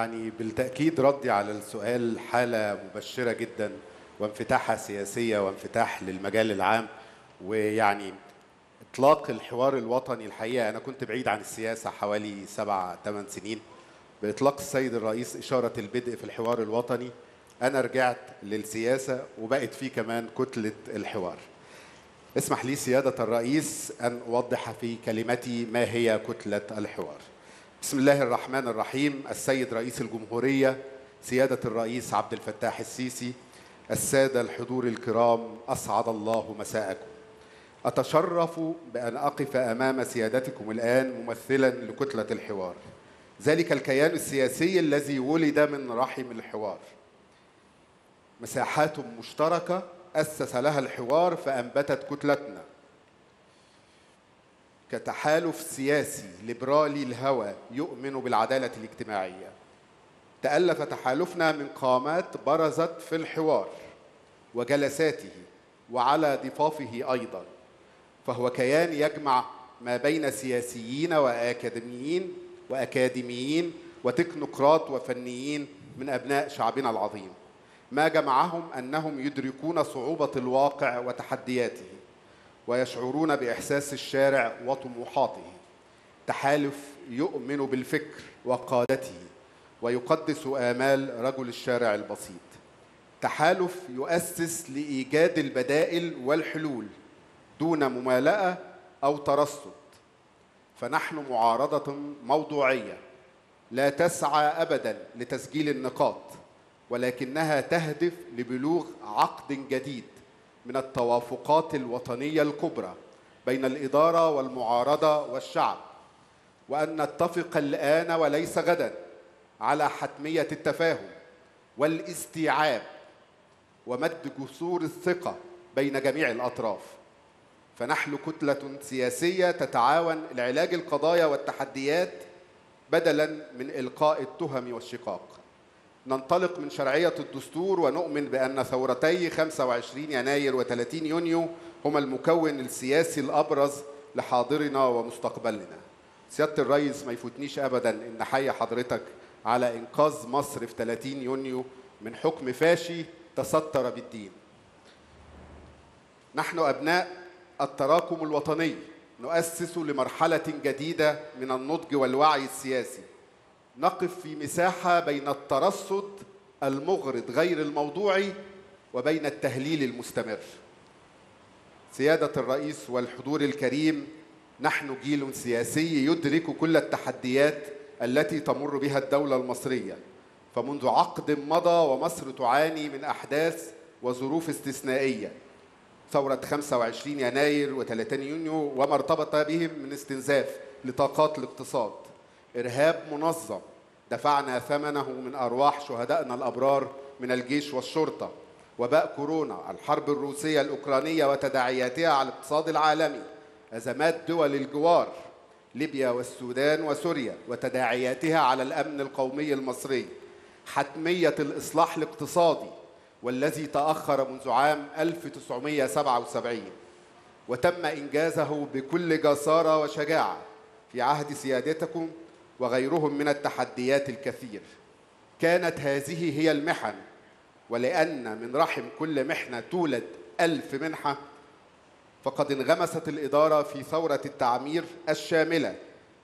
يعني بالتأكيد ردي على السؤال حالة مبشرة جدا وانفتاحة سياسية وانفتاح للمجال العام ويعني إطلاق الحوار الوطني الحقيقة. أنا كنت بعيد عن السياسة حوالي سبع ثمان سنين. بإطلاق السيد الرئيس إشارة البدء في الحوار الوطني أنا رجعت للسياسة وبقت فيه كمان كتلة الحوار. اسمح لي سيادة الرئيس أن أوضح في كلمتي ما هي كتلة الحوار. بسم الله الرحمن الرحيم. السيد رئيس الجمهورية سيادة الرئيس عبد الفتاح السيسي السادة الحضور الكرام أسعد الله مساءكم. أتشرف بأن أقف أمام سيادتكم الآن ممثلا لكتلة الحوار. ذلك الكيان السياسي الذي ولد من رحم الحوار. مساحات مشتركة أسس لها الحوار فأنبتت كتلتنا. كتحالف سياسي ليبرالي الهوى يؤمن بالعدالة الاجتماعية. تألف تحالفنا من قامات برزت في الحوار وجلساته وعلى ضفافه أيضا فهو كيان يجمع ما بين سياسيين وأكاديميين وأكاديميين وتكنوقراط وفنيين من أبناء شعبنا العظيم. ما جمعهم أنهم يدركون صعوبة الواقع وتحدياته. ويشعرون بإحساس الشارع وطموحاته. تحالف يؤمن بالفكر وقادته ويقدس آمال رجل الشارع البسيط. تحالف يؤسس لإيجاد البدائل والحلول دون ممالأة أو ترصد. فنحن معارضة موضوعية لا تسعى ابدا لتسجيل النقاط ولكنها تهدف لبلوغ عقد جديد. من التوافقات الوطنية الكبرى بين الإدارة والمعارضة والشعب وأن نتفق الآن وليس غدا على حتمية التفاهم والاستيعاب ومد جسور الثقة بين جميع الأطراف. فنحن كتلة سياسية تتعاون لعلاج القضايا والتحديات بدلا من إلقاء التهم والشقاق. ننطلق من شرعية الدستور ونؤمن بأن ثورتي 25 يناير و30 يونيو هما المكون السياسي الأبرز لحاضرنا ومستقبلنا. سيادة الرئيس ما يفوتنيش أبدا إن حي حضرتك على إنقاذ مصر في 30 يونيو من حكم فاشي تستر بالدين. نحن أبناء التراكم الوطني نؤسس لمرحلة جديدة من النضج والوعي السياسي. نقف في مساحة بين الترصد المغرض غير الموضوعي وبين التهليل المستمر. سيادة الرئيس والحضور الكريم نحن جيل سياسي يدرك كل التحديات التي تمر بها الدولة المصرية. فمنذ عقد مضى ومصر تعاني من أحداث وظروف استثنائية. ثورة 25 يناير و30 يونيو وما ارتبط بهم من استنزاف لطاقات الاقتصاد. إرهاب منظم. دفعنا ثمنه من أرواح شهدائنا الأبرار من الجيش والشرطة. وباء كورونا الحرب الروسية الأوكرانية وتداعياتها على الاقتصاد العالمي. أزمات دول الجوار ليبيا والسودان وسوريا وتداعياتها على الأمن القومي المصري. حتمية الإصلاح الاقتصادي والذي تأخر منذ عام 1977 وتم إنجازه بكل جسارة وشجاعة. في عهد سيادتكم وغيرهم من التحديات الكثير. كانت هذه هي المحن ولأن من رحم كل محنة تولد ألف منحة فقد انغمست الإدارة في ثورة التعمير الشاملة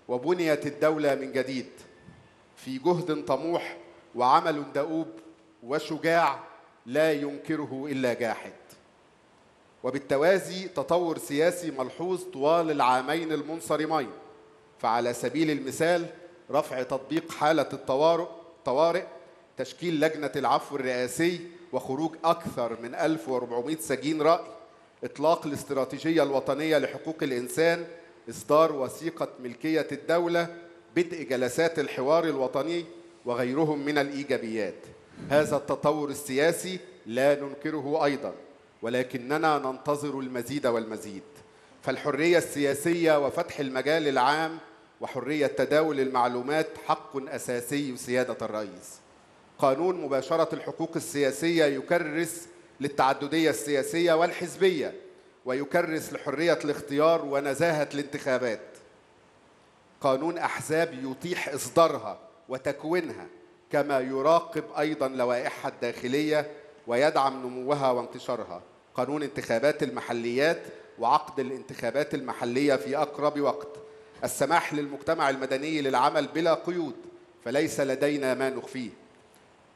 وبنيت الدولة من جديد. في جهد طموح وعمل دؤوب وشجاع لا ينكره إلا جاحد. وبالتوازي تطور سياسي ملحوظ طوال العامين المنصرمين. فعلى سبيل المثال رفع تطبيق حالة الطوارئ طوارئ تشكيل لجنة العفو الرئاسي وخروج أكثر من 1400 سجين رأي. إطلاق الاستراتيجية الوطنية لحقوق الإنسان إصدار وثيقة ملكية الدولة بدء جلسات الحوار الوطني وغيرهم من الإيجابيات. هذا التطور السياسي لا ننكره أيضا ولكننا ننتظر المزيد والمزيد. فالحرية السياسية وفتح المجال العام وحرية تداول المعلومات حق أساسي سيادة الرئيس. قانون مباشرة الحقوق السياسية يكرس للتعددية السياسية والحزبية ويكرس لحرية الاختيار ونزاهة الانتخابات. قانون أحزاب يتيح إصدارها وتكوينها كما يراقب أيضا لوائحها الداخلية ويدعم نموها وانتشارها. قانون انتخابات المحليات وعقد الانتخابات المحلية في أقرب وقت. السماح للمجتمع المدني للعمل بلا قيود فليس لدينا ما نخفيه.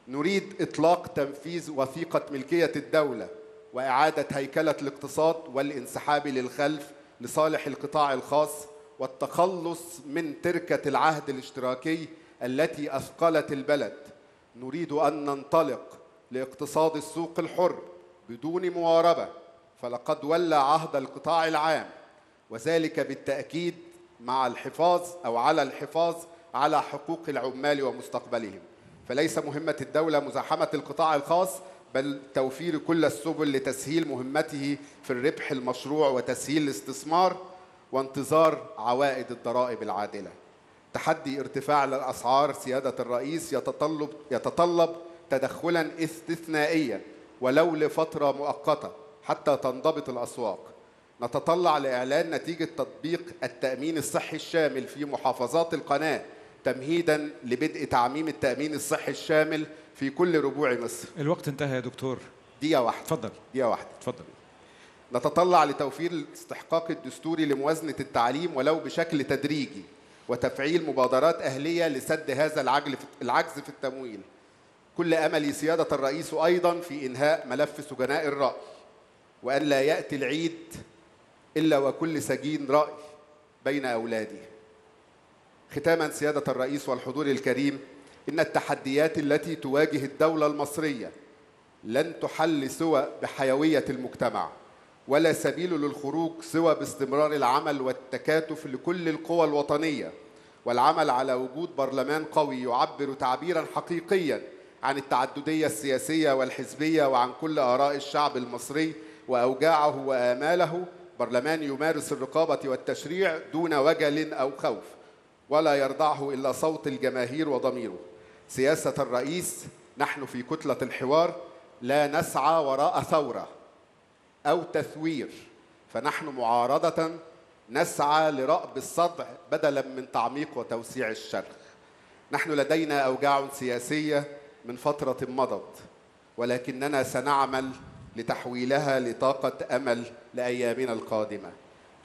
نريد إطلاق تنفيذ وثيقة ملكية الدولة وإعادة هيكلة الاقتصاد والانسحاب للخلف لصالح القطاع الخاص والتخلص من تركة العهد الاشتراكي التي أثقلت البلد. نريد أن ننطلق لاقتصاد السوق الحر بدون مواربة فلقد ولى عهد القطاع العام وذلك بالتأكيد مع الحفاظ أو على الحفاظ على حقوق العمال ومستقبلهم. فليس مهمة الدولة مزاحمة القطاع الخاص بل توفير كل السبل لتسهيل مهمته في الربح المشروع وتسهيل الاستثمار وانتظار عوائد الضرائب العادلة. تحدي ارتفاع الأسعار سيادة الرئيس يتطلب يتطلب تدخلا استثنائيا ولو لفترة مؤقتة حتى تنضبط الأسواق. نتطلع لإعلان نتيجة تطبيق التأمين الصحي الشامل في محافظات القناة تمهيدا لبدء تعميم التأمين الصحي الشامل في كل ربوع مصر. الوقت انتهى يا دكتور. دقيقة واحدة. اتفضل. دقيقة واحدة. اتفضل. نتطلع لتوفير الاستحقاق الدستوري لموازنة التعليم ولو بشكل تدريجي وتفعيل مبادرات أهلية لسد هذا العجل العجز في التمويل. كل أملي سيادة الرئيس أيضا في إنهاء ملف سجناء الرأي. وأن لا يأتي العيد إلا وكل سجين رأي بين اولاده ختاما سيادة الرئيس والحضور الكريم إن التحديات التي تواجه الدولة المصرية لن تحل سوى بحيوية المجتمع ولا سبيل للخروج سوى باستمرار العمل والتكاتف لكل القوى الوطنية. والعمل على وجود برلمان قوي يعبر تعبيرا حقيقيا عن التعددية السياسية والحزبية وعن كل آراء الشعب المصري وأوجاعه وآماله برلمان يمارس الرقابة والتشريع دون وجل أو خوف ولا يرضعه إلا صوت الجماهير وضميره. سياسة الرئيس نحن في كتلة الحوار لا نسعى وراء ثورة أو تثوير فنحن معارضة نسعى لرأب الصدع بدلا من تعميق وتوسيع الشرخ نحن لدينا أوجاع سياسية من فترة مضت ولكننا سنعمل لتحويلها لطاقة أمل لأيامنا القادمة.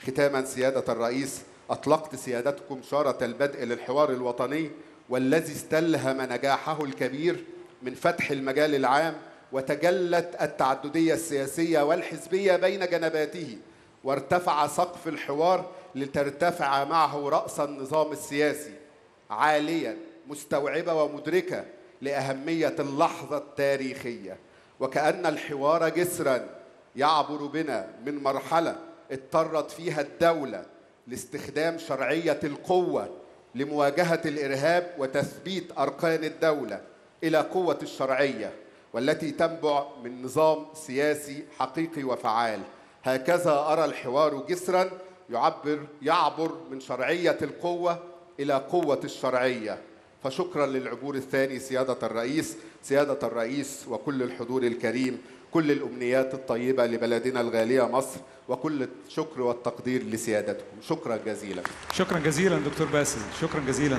ختاما سيادة الرئيس أطلقت سيادتكم شارة البدء للحوار الوطني والذي استلهم نجاحه الكبير من فتح المجال العام وتجلت التعددية السياسية والحزبية بين جنباته وارتفع سقف الحوار لترتفع معه رأس النظام السياسي عاليا مستوعبة ومدركة لأهمية اللحظة التاريخية. وكأن الحوار جسرا يعبر بنا من مرحلة اضطرت فيها الدولة لاستخدام شرعية القوة لمواجهة الإرهاب وتثبيت أركان الدولة إلى قوة الشرعية والتي تنبع من نظام سياسي حقيقي وفعال. هكذا أرى الحوار جسرا يعبر يعبر من شرعية القوة إلى قوة الشرعية. فشكرا للعبور الثاني سيادة الرئيس سيادة الرئيس وكل الحضور الكريم كل الأمنيات الطيبة لبلدنا الغالية مصر وكل الشكر والتقدير لسيادتكم. شكرا جزيلا. شكرا جزيلا دكتور باسل. شكرا جزيلا.